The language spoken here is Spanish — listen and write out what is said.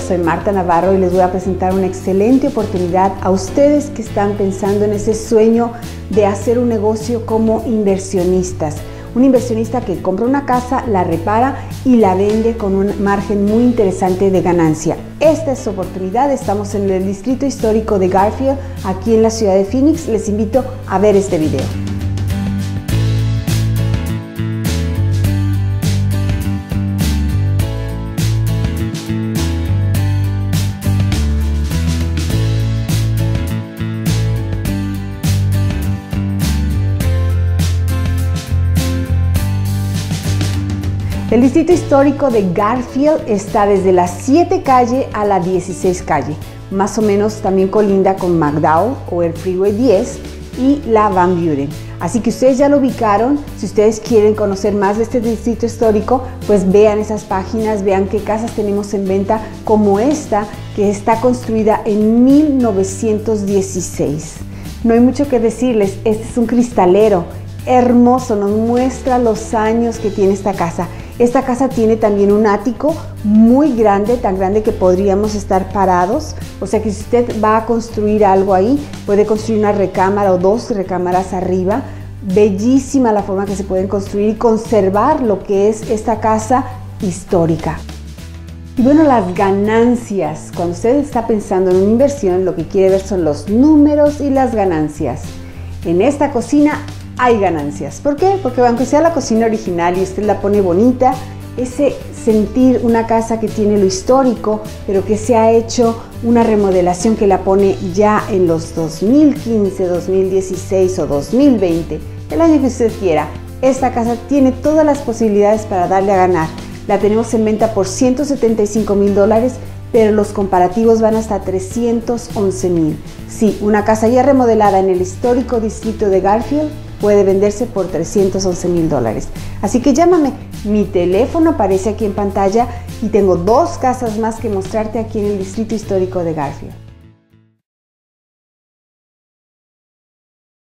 soy Marta Navarro y les voy a presentar una excelente oportunidad a ustedes que están pensando en ese sueño de hacer un negocio como inversionistas. Un inversionista que compra una casa, la repara y la vende con un margen muy interesante de ganancia. Esta es su oportunidad, estamos en el distrito histórico de Garfield, aquí en la ciudad de Phoenix. Les invito a ver este video. El distrito histórico de Garfield está desde la 7 calle a la 16 calle, más o menos también colinda con McDowell o el Freeway 10 y la Van Buren. Así que ustedes ya lo ubicaron, si ustedes quieren conocer más de este distrito histórico, pues vean esas páginas, vean qué casas tenemos en venta como esta que está construida en 1916. No hay mucho que decirles, este es un cristalero hermoso, nos muestra los años que tiene esta casa. Esta casa tiene también un ático muy grande, tan grande que podríamos estar parados. O sea que si usted va a construir algo ahí, puede construir una recámara o dos recámaras arriba. Bellísima la forma que se pueden construir y conservar lo que es esta casa histórica. Y bueno, las ganancias. Cuando usted está pensando en una inversión, lo que quiere ver son los números y las ganancias. En esta cocina hay ganancias. ¿Por qué? Porque aunque sea la cocina original y usted la pone bonita, ese sentir una casa que tiene lo histórico, pero que se ha hecho una remodelación que la pone ya en los 2015, 2016 o 2020, el año que usted quiera, esta casa tiene todas las posibilidades para darle a ganar. La tenemos en venta por 175 mil dólares, pero los comparativos van hasta 311 mil. Sí, una casa ya remodelada en el histórico distrito de Garfield puede venderse por 311 mil dólares. Así que llámame, mi teléfono aparece aquí en pantalla y tengo dos casas más que mostrarte aquí en el Distrito Histórico de Garfield.